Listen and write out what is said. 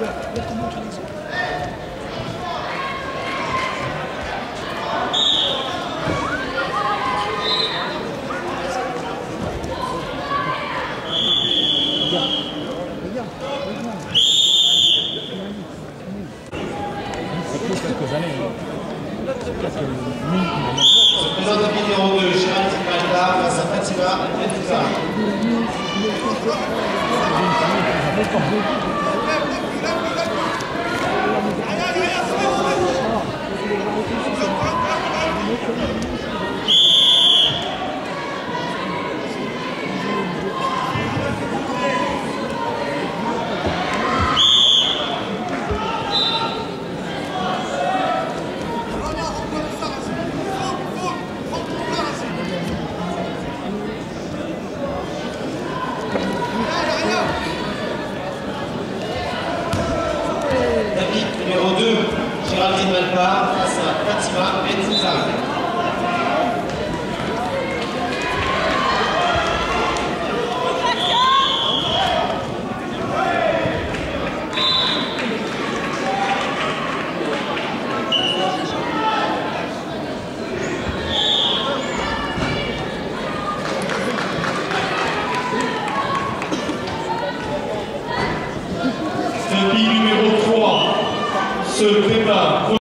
là, tu montres l'exemple. Numéro 2, Géraldine Malpa, face à Fatima Benfouza. de numéro 3 se prépare.